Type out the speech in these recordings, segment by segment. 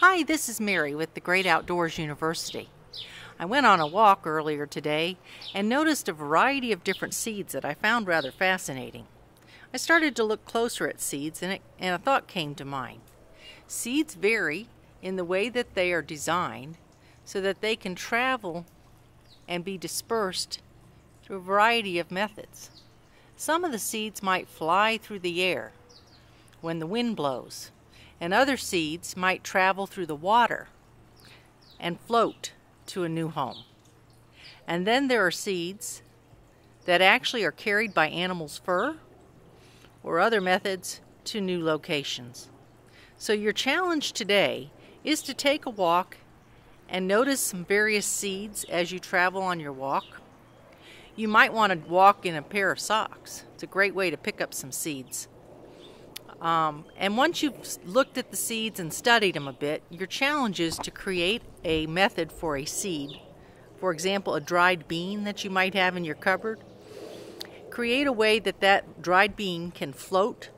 Hi, this is Mary with the Great Outdoors University. I went on a walk earlier today and noticed a variety of different seeds that I found rather fascinating. I started to look closer at seeds and, it, and a thought came to mind. Seeds vary in the way that they are designed so that they can travel and be dispersed through a variety of methods. Some of the seeds might fly through the air when the wind blows and other seeds might travel through the water and float to a new home. And then there are seeds that actually are carried by animals' fur or other methods to new locations. So, your challenge today is to take a walk and notice some various seeds as you travel on your walk. You might want to walk in a pair of socks. It's a great way to pick up some seeds. Um, and once you've looked at the seeds and studied them a bit, your challenge is to create a method for a seed. For example, a dried bean that you might have in your cupboard. Create a way that that dried bean can float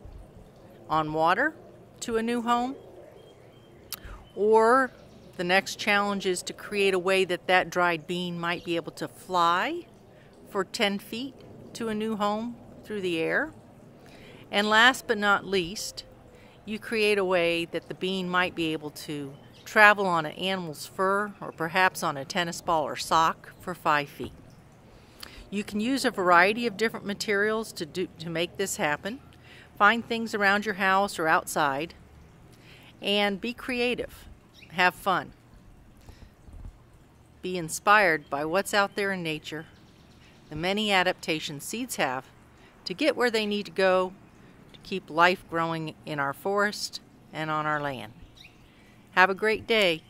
on water to a new home. Or the next challenge is to create a way that that dried bean might be able to fly for 10 feet to a new home through the air. And last but not least, you create a way that the bean might be able to travel on an animal's fur or perhaps on a tennis ball or sock for five feet. You can use a variety of different materials to, do, to make this happen. Find things around your house or outside and be creative. Have fun. Be inspired by what's out there in nature, the many adaptations seeds have to get where they need to go keep life growing in our forest and on our land. Have a great day.